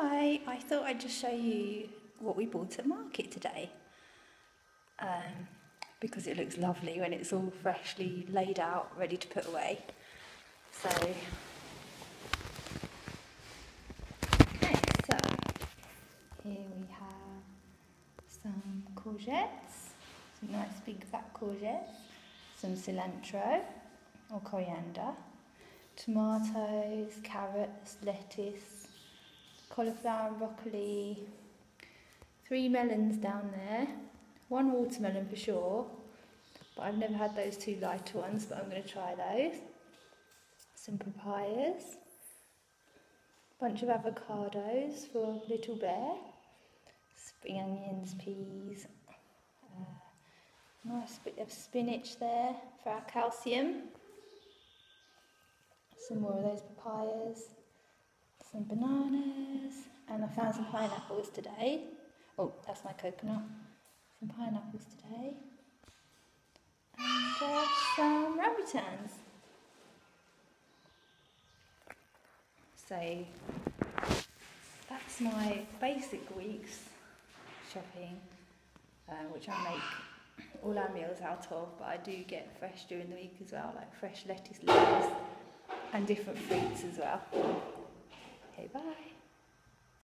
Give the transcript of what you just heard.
Hi, I thought I'd just show you what we bought at market today. Um, because it looks lovely when it's all freshly laid out, ready to put away. So, okay, so here we have some courgettes, some nice big fat courgettes, some cilantro or coriander, tomatoes, carrots, lettuce, cauliflower, and broccoli, three melons down there, one watermelon for sure, but I've never had those two lighter ones, but I'm going to try those. Some papayas, bunch of avocados for little bear, spring onions, peas, uh, nice bit of spinach there for our calcium. Some more of those papayas some bananas, and I found some pineapples today. Oh, that's my coconut. Some pineapples today. And uh, some rambutans. So that's my basic week's shopping, uh, which I make all our meals out of, but I do get fresh during the week as well, like fresh lettuce leaves and different fruits as well. Okay, bye.